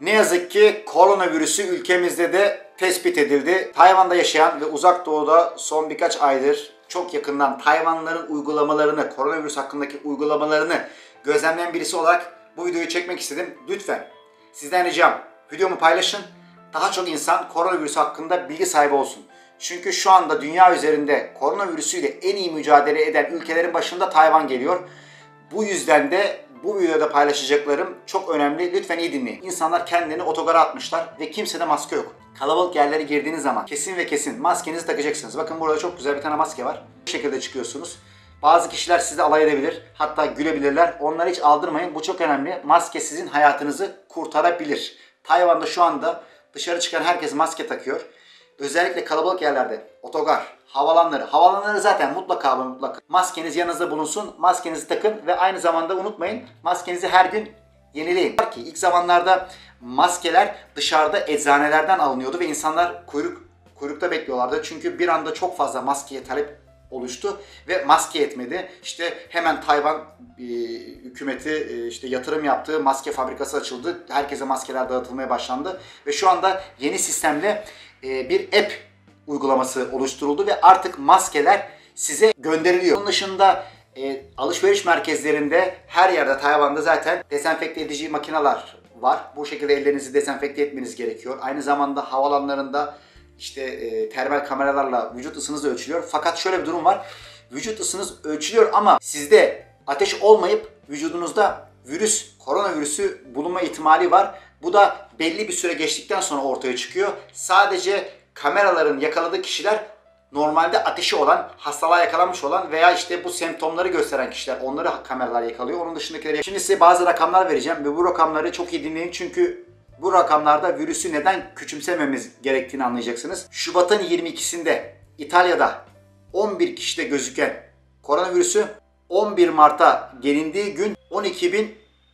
Ne yazık ki koronavirüsü ülkemizde de tespit edildi. Tayvan'da yaşayan ve uzak doğuda son birkaç aydır çok yakından Tayvanlıların uygulamalarını, koronavirüs hakkındaki uygulamalarını gözlemleyen birisi olarak bu videoyu çekmek istedim. Lütfen sizden ricam videomu paylaşın. Daha çok insan koronavirüs hakkında bilgi sahibi olsun. Çünkü şu anda dünya üzerinde koronavirüsüyle en iyi mücadele eden ülkelerin başında Tayvan geliyor. Bu yüzden de bu videoda paylaşacaklarım çok önemli. Lütfen iyi dinleyin. İnsanlar kendilerini otogara atmışlar ve kimsede maske yok. Kalabalık yerlere girdiğiniz zaman kesin ve kesin maskenizi takacaksınız. Bakın burada çok güzel bir tane maske var. Bu şekilde çıkıyorsunuz. Bazı kişiler sizi alay edebilir. Hatta gülebilirler. Onları hiç aldırmayın. Bu çok önemli. Maske sizin hayatınızı kurtarabilir. Tayvan'da şu anda dışarı çıkan herkes maske takıyor. Özellikle kalabalık yerlerde, otogar, havalanları, havalanları zaten mutlaka ama mutlaka. Maskeniz yanınızda bulunsun, maskenizi takın ve aynı zamanda unutmayın maskenizi her gün yenileyin. Var ki ilk zamanlarda maskeler dışarıda eczanelerden alınıyordu ve insanlar kuyruk kuyrukta bekliyorlardı. Çünkü bir anda çok fazla maskeye talep oluştu ve maske yetmedi. İşte hemen Tayvan e, hükümeti e, işte yatırım yaptı, maske fabrikası açıldı. Herkese maskeler dağıtılmaya başlandı ve şu anda yeni sistemle bir app uygulaması oluşturuldu ve artık maskeler size gönderiliyor. Bunun dışında e, alışveriş merkezlerinde her yerde Tayvan'da zaten dezenfekte edici makineler var. Bu şekilde ellerinizi dezenfekte etmeniz gerekiyor. Aynı zamanda havalanlarında işte e, termal kameralarla vücut ısınız ölçülüyor. Fakat şöyle bir durum var. Vücut ısınız ölçülüyor ama sizde ateş olmayıp vücudunuzda virüs, koronavirüsü bulunma ihtimali var. Bu da belli bir süre geçtikten sonra ortaya çıkıyor. Sadece kameraların yakaladığı kişiler normalde ateşi olan, hastalığa yakalanmış olan veya işte bu semptomları gösteren kişiler onları kameralar yakalıyor. Onun dışındakileri. Şimdi size bazı rakamlar vereceğim ve bu rakamları çok iyi dinleyin çünkü bu rakamlarda virüsü neden küçümsememiz gerektiğini anlayacaksınız. Şubat'ın 22'sinde İtalya'da 11 kişide gözüken koronavirüsü 11 Mart'a gelindiği gün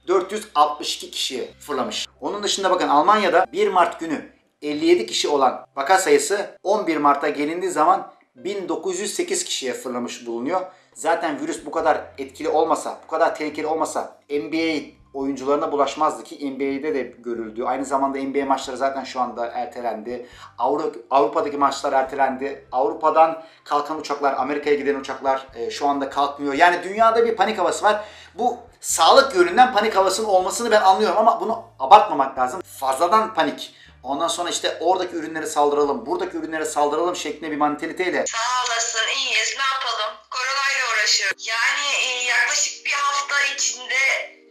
12.462 kişiye fırlamış. Onun dışında bakın Almanya'da 1 Mart günü 57 kişi olan vaka sayısı 11 Mart'a gelindiği zaman 1908 kişiye fırlamış bulunuyor. Zaten virüs bu kadar etkili olmasa, bu kadar tehlikeli olmasa NBA oyuncularına bulaşmazdı ki NBA'de de görüldü. Aynı zamanda NBA maçları zaten şu anda ertelendi. Avrupa, Avrupa'daki maçlar ertelendi. Avrupa'dan kalkan uçaklar, Amerika'ya giden uçaklar e, şu anda kalkmıyor. Yani dünyada bir panik havası var. Bu sağlık yönünden panik havasının olmasını ben anlıyorum ama bunu abartmamak lazım. Fazladan panik. Ondan sonra işte oradaki ürünlere saldıralım, buradaki ürünlere saldıralım şeklinde bir mantaliteyle Sağ olasın, iyiyiz. Ne yapalım? Koronayla uğraşıyoruz. Yani e, yaklaşık bir hafta içinde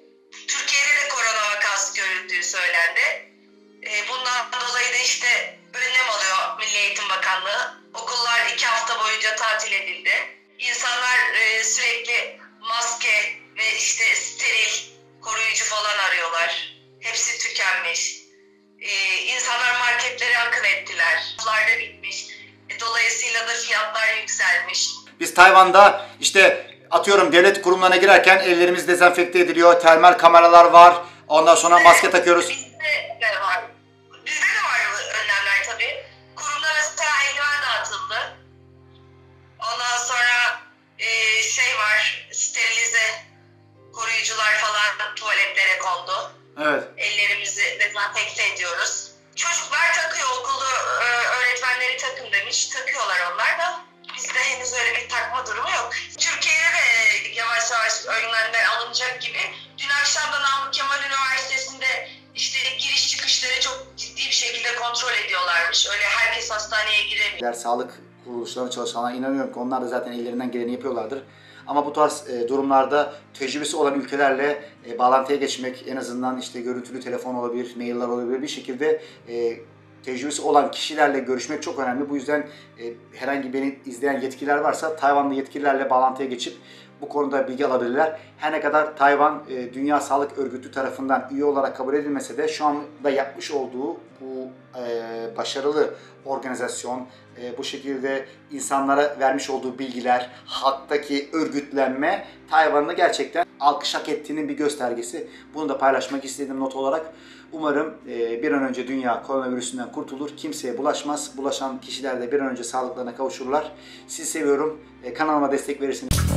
görüldüğü söylendi. E, bundan dolayı da işte önlem alıyor Milli Eğitim Bakanlığı. Okullar iki hafta boyunca tatil edildi. İnsanlar e, sürekli maske ve işte steril koruyucu falan arıyorlar. Hepsi tükenmiş. E, insanlar marketlere akın ettiler. Raflarda bitmiş. E, dolayısıyla da fiyatlar yükselmiş. Biz Tayvan'da işte atıyorum devlet kurumlarına girerken ellerimiz dezenfekte ediliyor, termal kameralar var. Ondan sonra maske takıyoruz. Bizde de var. Bizde de var önlemler tabii. Kurumda mesela eldiven dağıtıldı. Ondan sonra e, şey var, sterilize koruyucular falan tuvaletlere kondu. Evet. Ellerimizi dezenfekte ediyoruz. Çocuklar takıyor okulda e, öğretmenleri takın demiş. Takıyorlar onlar da. Bizde henüz öyle bir takma durumu yok. Türkiye'de de herkes hastaneye giremiyor. Diğer sağlık kuruluşlarına çalışanlara inanıyorum ki onlar da zaten ellerinden geleni yapıyorlardır. Ama bu tarz e, durumlarda tecrübesi olan ülkelerle e, bağlantıya geçmek, en azından işte görüntülü telefon olabilir, mailler olabilir bir şekilde e, tecrübesi olan kişilerle görüşmek çok önemli. Bu yüzden herhangi beni izleyen yetkililer varsa Tayvanlı yetkililerle bağlantıya geçip bu konuda bilgi alabilirler. Her ne kadar Tayvan e, Dünya Sağlık Örgütü tarafından üye olarak kabul edilmese de şu anda yapmış olduğu bu e, başarılı organizasyon, e, bu şekilde insanlara vermiş olduğu bilgiler, halktaki örgütlenme Tayvan'ı gerçekten alkış hak ettiğinin bir göstergesi. Bunu da paylaşmak istedim not olarak. Umarım bir an önce dünya koronavirüsünden kurtulur. Kimseye bulaşmaz. Bulaşan kişiler de bir an önce sağlıklarına kavuşurlar. Sizi seviyorum. Kanalıma destek verirsiniz.